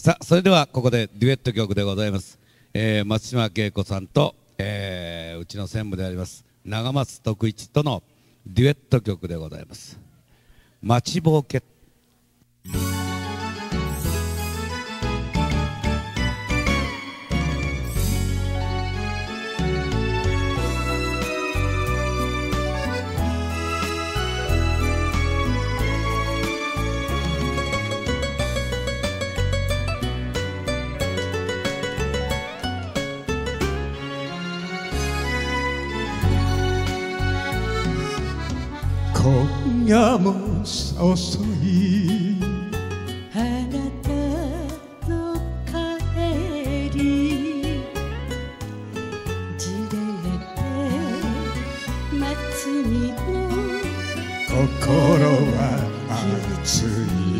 さあそれではここでデュエット曲でございます、えー松島恵子さんと、えーうちの専務であります長松徳一とのデュエット曲でございます「待ちぼうけ」今夜も遅い。あなたの帰りじれて待つにも心は熱い。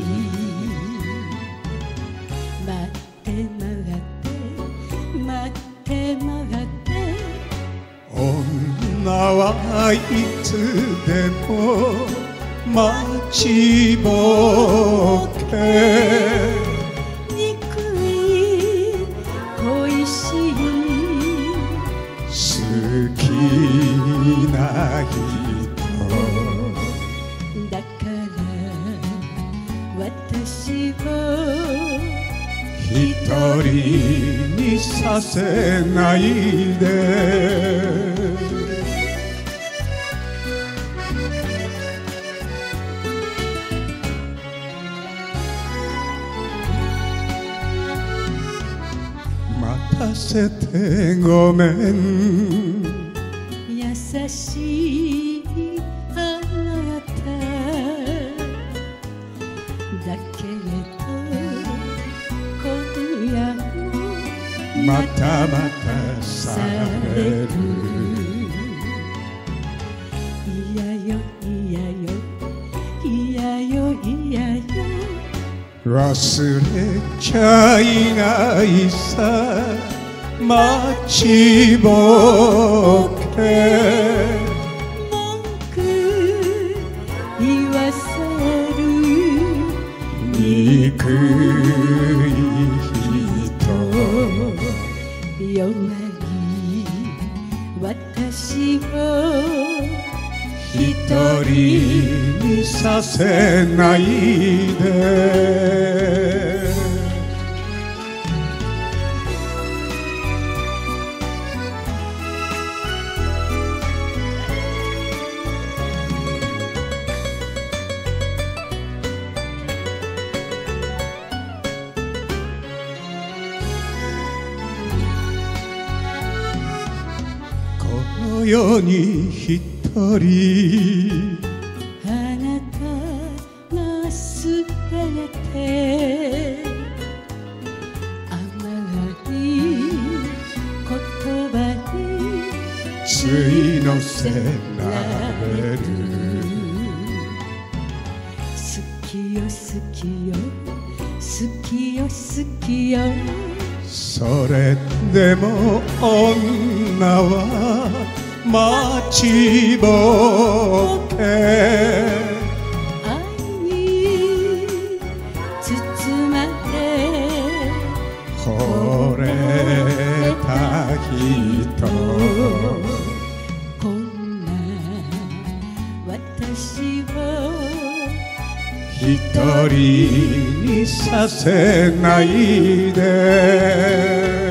女はいつでも待ちぼけ。憎い恋しい好きな人。だから私を一人。にさせないで待たせてごめん。優しいあなた。だけれど今夜もまたまたされる。忘れちゃいないさ。待ちぼうけ。文句言わせる。憎い人。弱い私を一人にさせないでの世に一人。あなたが捨てて甘い言葉についのせられる。好きよ好きよ好きよ好きよ。それでも女は待ちぼうけ。愛に包まれ。惚れた人。こんな私を。一人にさせないで